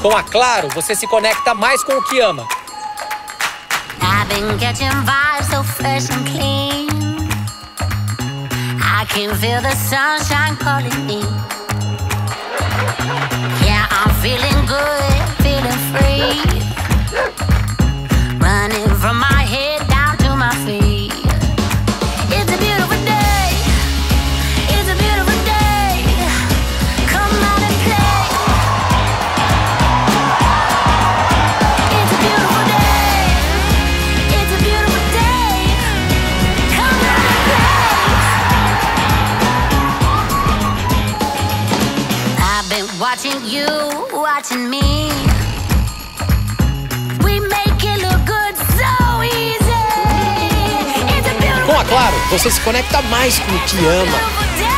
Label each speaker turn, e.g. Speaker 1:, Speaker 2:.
Speaker 1: Com a Claro, você se conecta mais com o que ama.
Speaker 2: I've been vibes so fresh and clean. I can feel the sunshine calling me. Been watching you, watching me. We make it look good so easy.
Speaker 1: Com a Claro, você se conecta mais com o que ama.